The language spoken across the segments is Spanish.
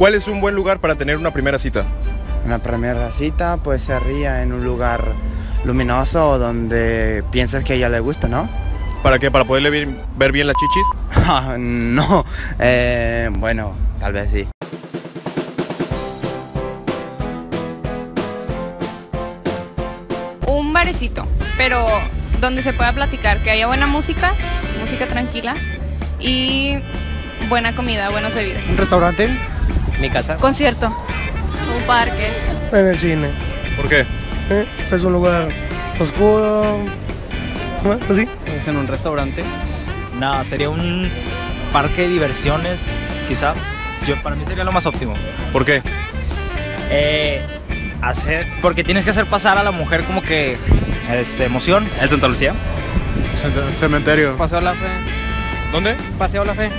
¿Cuál es un buen lugar para tener una primera cita? Una primera cita pues sería en un lugar luminoso donde piensas que a ella le gusta, ¿no? ¿Para qué? ¿Para poderle ver, ver bien las chichis? Ah, no, eh, bueno, tal vez sí. Un barecito, pero donde se pueda platicar, que haya buena música, música tranquila y buena comida, buenas bebidas. ¿Un restaurante? Mi casa. Concierto. Un parque. En el cine. ¿Por qué? ¿eh? Es un lugar oscuro. ¿Así? ¿Es en un restaurante? No, sería un parque de diversiones, quizá. Yo, para mí sería lo más óptimo. ¿Por qué? Eh, hacer, porque tienes que hacer pasar a la mujer como que este, emoción. ¿Es Santa Lucía? Cementerio. Paseo La Fe. ¿Dónde? Paseo La Fe.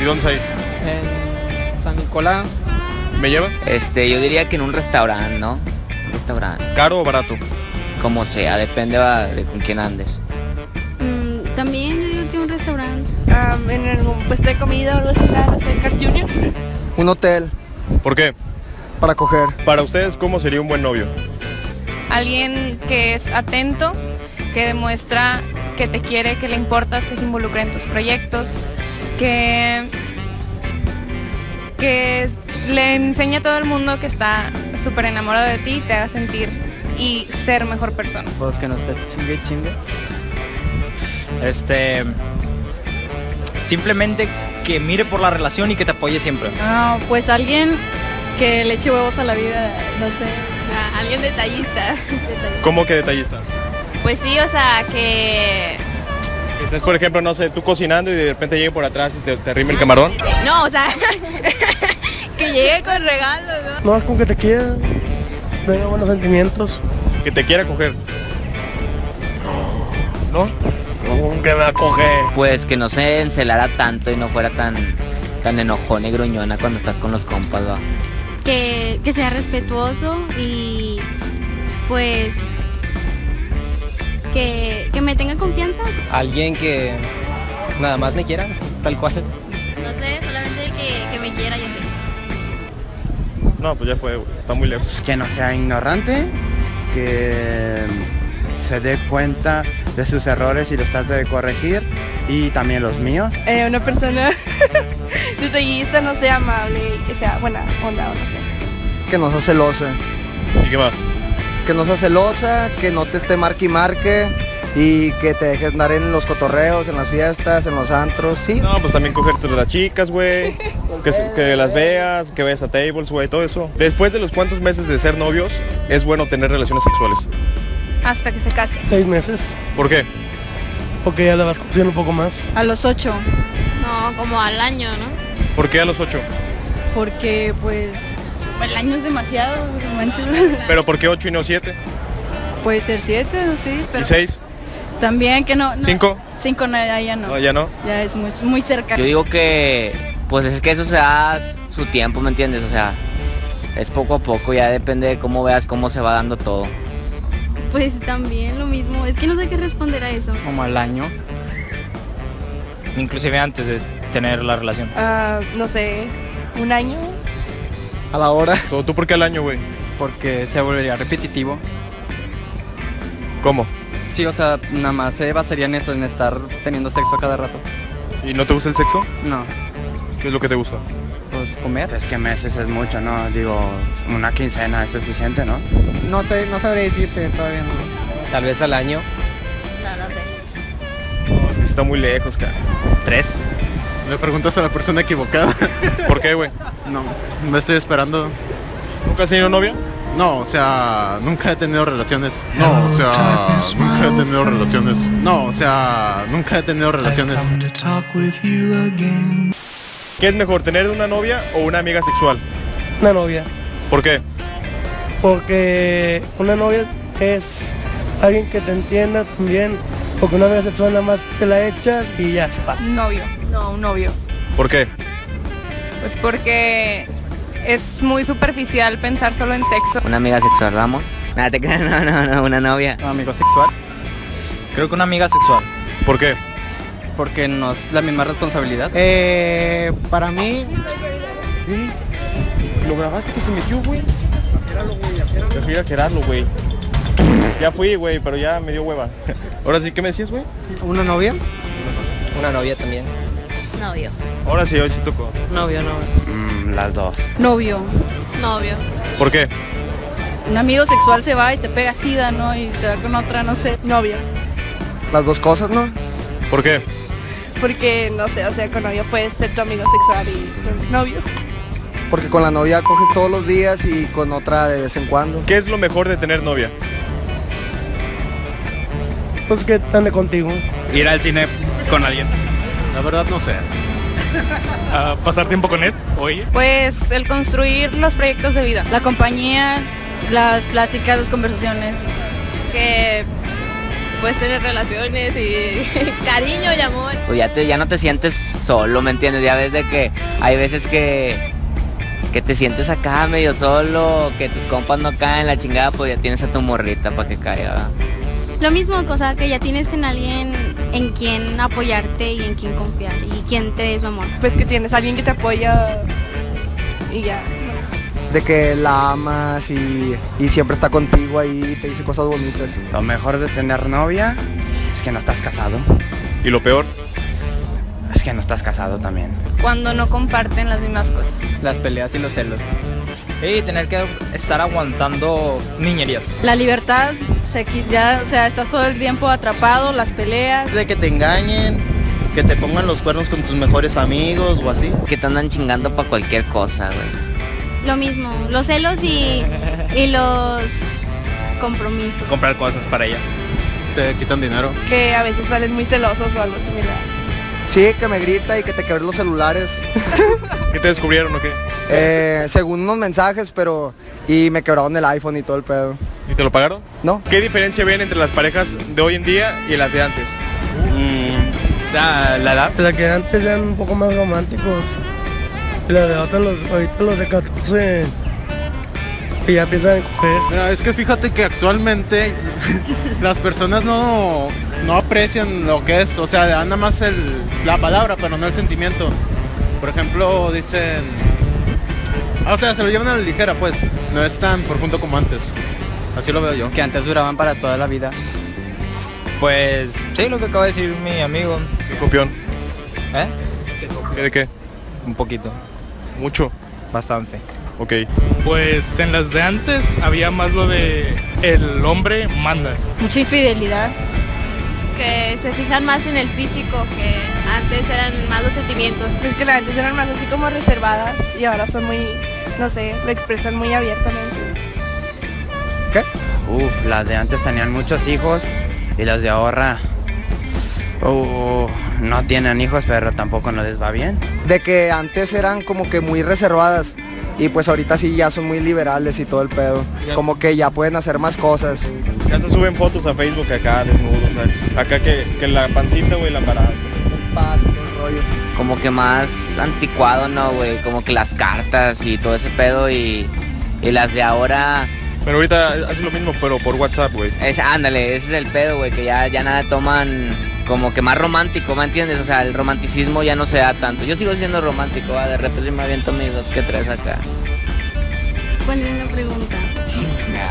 ¿Y dónde es ahí? En San Nicolás. ¿Me llevas? Este, yo diría que en un restaurante, ¿no? Un restaurante. ¿Caro o barato? Como sea, depende va, de con quién andes. Mm, también yo digo que un restaurante. en algún puesto de comida o algo así, Carl Jr. Un hotel ¿Por qué? para coger. Para ustedes, ¿cómo sería un buen novio? Alguien que es atento, que demuestra que te quiere, que le importas, que se involucra en tus proyectos, que, que le enseña a todo el mundo que está súper enamorado de ti y te haga sentir y ser mejor persona. Pues que no esté chingue chingue. Este. Simplemente que mire por la relación y que te apoye siempre. Ah, pues alguien que le eche huevos a la vida, no sé. alguien detallista. ¿Cómo que detallista? Pues sí, o sea, que... Estés, por ejemplo, no sé, tú cocinando y de repente llegue por atrás y te, te arrime el camarón. No, o sea, que llegue con regalos, ¿no? No, es con que te quiera. Tenga buenos sentimientos. Que te quiera coger. ¿No? ¿Cómo que me va a coger? Pues que no se encelara tanto y no fuera tan, tan enojón y gruñona cuando estás con los compas, ¿va? Que, que sea respetuoso y pues que, que me tenga confianza. Alguien que nada más me quiera, tal cual. No, pues ya fue. Está muy lejos. Que no sea ignorante, que se dé cuenta de sus errores y los trate de corregir y también los míos. Eh, una persona detallista, no sea amable y que sea buena onda o no sé. Que no sea celosa. ¿Y qué más? Que no sea celosa, que no te esté marque y marque. Y que te dejes andar en los cotorreos, en las fiestas, en los antros, sí. No, pues también cogerte de las chicas, güey. Que, las veas, que vayas a tables, güey, todo eso. Después de los cuantos meses de ser novios, es bueno tener relaciones sexuales. Hasta que se case. Seis meses. ¿Por qué? Porque ya la vas conociendo un poco más. A los ocho. No, como al año, ¿no? ¿Por qué a los ocho? Porque pues el año es demasiado, manches. ¿Pero por qué ocho y no siete? Puede ser siete, sí, ¿Y seis? También que no. no- ¿Cinco? Cinco no, ya, ya no. No, ya no. Ya es muy, muy cerca. Yo digo que, pues es que eso se da su tiempo, ¿me entiendes? O sea, es poco a poco, ya depende de cómo veas cómo se va dando todo. Pues también lo mismo. Es que no sé qué responder a eso. Como al año. Inclusive antes de tener la relación. Ah, no sé, un año. A la hora. ¿Tú tú por qué al año, güey? Porque se volvería repetitivo. ¿Cómo? Sí, o sea, nada más se basaría en eso, en estar teniendo sexo a cada rato. ¿Y no te gusta el sexo? No, ¿Qué es lo que te gusta? pues comer. Es que meses es mucho, ¿no? Digo, una quincena es suficiente, ¿no? No sé, no sabré decirte todavía no. Tal vez al año. No, no sé. No, es que está muy lejos, cara. Tres. Le preguntas a la persona equivocada. ¿Por qué, güey? No, me estoy esperando. ¿Nunca has tenido novia? No, o sea, nunca he tenido relaciones. No, o sea, nunca he tenido relaciones. No, o sea, nunca he tenido relaciones. ¿Qué es mejor, tener una novia o una amiga sexual? Una novia. ¿Por qué? Porque una novia es alguien que te entienda también. Porque una amiga sexual nada más te la echas y ya se va. Un novio. No, un novio. ¿Por qué? Pues porque es muy superficial pensar solo en sexo. Una amiga sexual, vamos. Nada, te creas, no, no, no, una novia. Amigo sexual. Creo que una amiga sexual. ¿Por qué? Porque no es la misma responsabilidad. Eh, para mí, lo grabaste que se metió, güey. Ya fui a Gerardo, güey. Ya fui, güey, pero ya me dio hueva. Ahora sí, ¿qué me decías, güey? ¿Una novia? Una novia también. Novio. Ahora sí, hoy sí tocó. Novio, novio. Las dos. Novio. Novio. ¿Por qué? Un amigo sexual se va y te pega sida, ¿no? Y se va con otra, no sé. Novio. Las dos cosas, ¿no? ¿Por qué? Porque, no sé, o sea, con novio puedes ser tu amigo sexual y novio. Porque con la novia coges todos los días y con otra de vez en cuando. ¿Qué es lo mejor de tener novia? Pues que ande contigo. Ir al cine con alguien. La verdad no sé. Pasar tiempo con él, oye. Pues el construir los proyectos de vida. La compañía, las pláticas, las conversaciones. Que pues, puedes tener relaciones y cariño y amor. Pues ya, te, ya no te sientes solo, ¿me entiendes? Ya ves de que hay veces que, que te sientes acá medio solo, que tus compas no caen, la chingada, pues ya tienes a tu morrita para que caiga. Lo mismo, cosa que ya tienes en alguien en quien apoyarte y en quien confiar y quien te dé su amor. Pues que tienes alguien que te apoya y ya. De que la amas y, y siempre está contigo ahí y te dice cosas bonitas. Lo mejor de tener novia es que no estás casado. ¿Y lo peor? Es que no estás casado también. Cuando no comparten las mismas cosas. Las peleas y los celos. Y tener que estar aguantando niñerías. La libertad, se, ya, o sea, estás todo el tiempo atrapado, las peleas. De que te engañen, que te pongan los cuernos con tus mejores amigos o así. Que te andan chingando para cualquier cosa, güey. Lo mismo, los celos y, y los compromisos. Comprar cosas para ella. Te quitan dinero. Que a veces salen muy celosos o algo similar. Sí, que me grita y que te quebré los celulares. ¿Qué te descubrieron o qué? Eh, según unos mensajes, pero... Y me quebraron el iPhone y todo el pedo. ¿Y te lo pagaron? ¿No? ¿Qué diferencia ven entre las parejas de hoy en día y las de antes? La, la edad. La que antes eran un poco más románticos. Y la de ahorita los, ahorita los de 14 que ya piensan en coger. Mira, es que fíjate que actualmente las personas no, no aprecian lo que es, o sea, dan nada más el, la palabra, pero no el sentimiento. Por ejemplo, dicen... ah, O sea, se lo llevan a la ligera, pues. No es tan profundo como antes. Así lo veo yo. Que antes duraban para toda la vida. Pues sí, lo que acaba de decir mi amigo. ¿Qué copión? ¿Eh? ¿Qué de qué? Un poquito. Mucho. Bastante. Ok. Pues en las de antes había más lo de el hombre manda. Mucha infidelidad. Que se fijan más en el físico, que antes eran más los sentimientos. Es que las antes eran más así como reservadas y ahora son muy, no sé, lo expresan muy abiertamente. Uf, las de antes tenían muchos hijos y las de ahora uh, no tienen hijos, pero tampoco no les va bien. De que antes eran como que muy reservadas. Y pues ahorita sí ya son muy liberales y todo el pedo. Como que ya pueden hacer más cosas. Ya se suben fotos a Facebook acá, desnudos. o sea, acá que, que la pancita, güey, la embarazo. Como que más anticuado, ¿no, güey? Como que las cartas y todo ese pedo y, y las de ahora... Pero ahorita hace lo mismo, pero por WhatsApp, güey. Es, ándale, ese es el pedo, güey, que ya, ya nada toman como que más romántico, ¿me entiendes? O sea, el romanticismo ya no se da tanto. Yo sigo siendo romántico, ¿va? de repente me aviento mis dos que tres acá. ¿Cuál es la pregunta?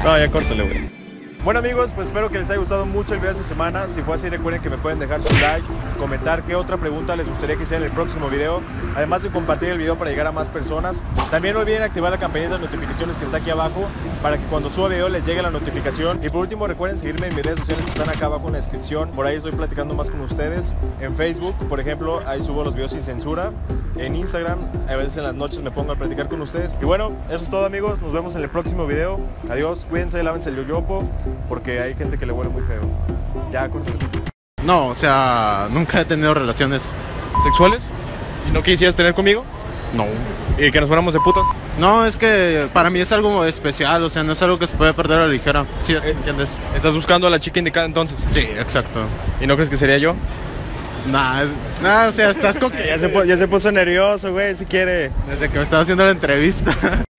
No, ya córtale, güey. Bueno amigos, pues espero que les haya gustado mucho el video de esta semana. Si fue así, recuerden que me pueden dejar su like, comentar qué otra pregunta les gustaría que hiciera en el próximo video. Además de compartir el video para llegar a más personas. También no olviden activar la campanita de notificaciones que está aquí abajo para que cuando suba video les llegue la notificación. Y por último, recuerden seguirme en mis redes sociales que están acá abajo en la descripción. Por ahí estoy platicando más con ustedes. En Facebook, por ejemplo, ahí subo los videos sin censura. En Instagram, a veces en las noches me pongo a platicar con ustedes. Y bueno, eso es todo amigos. Nos vemos en el próximo video. Adiós, cuídense, lávense el yoyopo porque hay gente que le huele muy feo. Ya, No, o sea, nunca he tenido relaciones. ¿Sexuales? ¿Y no quisieras tener conmigo? No. ¿Y que nos fuéramos de putas? No, es que para mí es algo especial, o sea, no es algo que se puede perder a la ligera. Sí, es que entiendes. ¿Estás buscando a la chica indicada entonces? Sí, exacto. ¿Y no crees que sería yo? Nah, es, nah, o sea, estás con que Ya se, ya se puso nervioso, güey, si quiere. Desde que me estaba haciendo la entrevista.